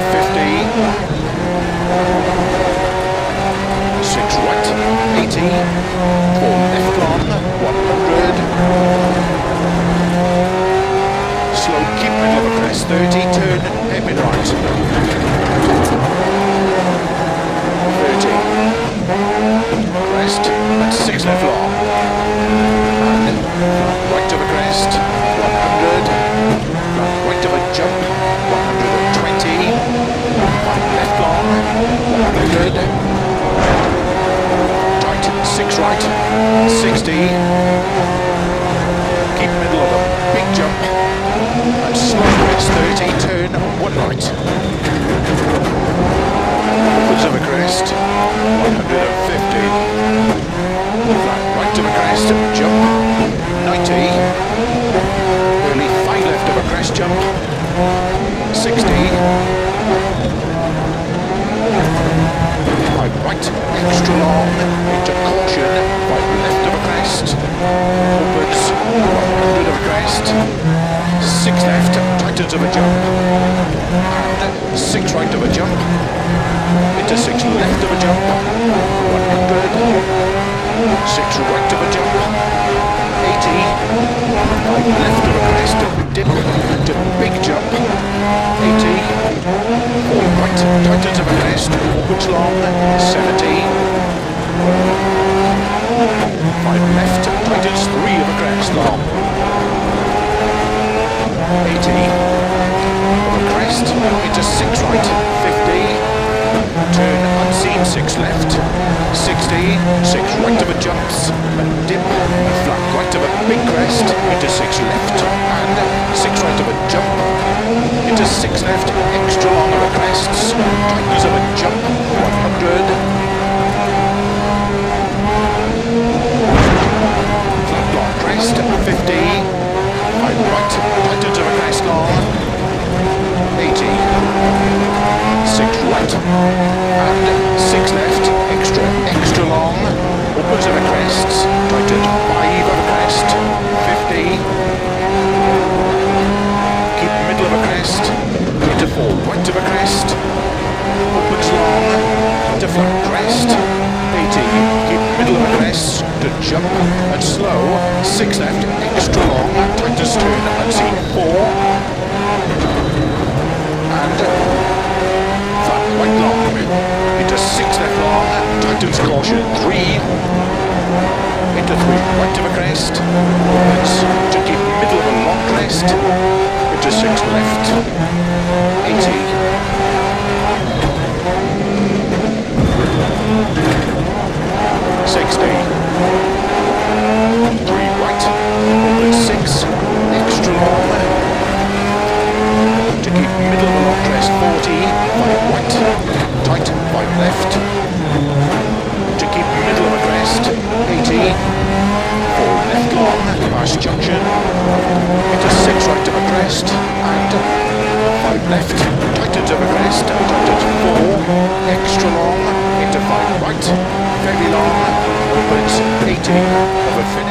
50, 6 right, 80, 4 left long, 100, slow keep middle of a crest, 30, turn, hairpin right, 30, crest, and 6 left long, and right of a crest, 100, right of a jump, 120, left long, 100, tight, 6 right, 60, keep middle of a big jump, and slow crest, 30, turn, 1 right, opens of a crest, 150, flat right of a crest, jump, 90, early 5 left of a crest jump, 60, right, extra long, into caution, 5 left of a crest, opens, 100 of a crest, 6 left, of a jump, 6 right of a jump, into 6 left of a jump, 100, 6 right of a jump, 80, 5 left of a crest, dip, to big jump, 80, 4 right, tightens of a crest, opens long, 70, 5 left, tightens 3 of a crest, long, 80, of a crest, into 6 right, 50, turn unseen 6 left, 60, 6 right of a jumps, and dip, and flat right of a big crest, into 6 left, and 6 right of a jump, into 6 left, extra long of a crests, and 6 left, extra, extra long, opens of a crests, tightened 5 of a crest, 50, keep middle of a crest, into 4 right of a crest, opens long, into flat crest, 80, keep middle of a crest, to jump, and slow, 6 left, extra long, tightest turn, unseen 4, and flat right long, into 6 left long, tightens caution, 3, into 3 right of a crest, opens to keep middle of a long crest, into 6 left, 80, 60, 3 right, opens 6, extra long, to keep middle of a long crest 40, 5 right, tight, 5 left, to keep middle of a crest 80, 4 left past junction, into 6 right of a crest, and 5 left, tightens of a crest, tightens 4, extra long, into 5 right, very long, opens 80, of a finish.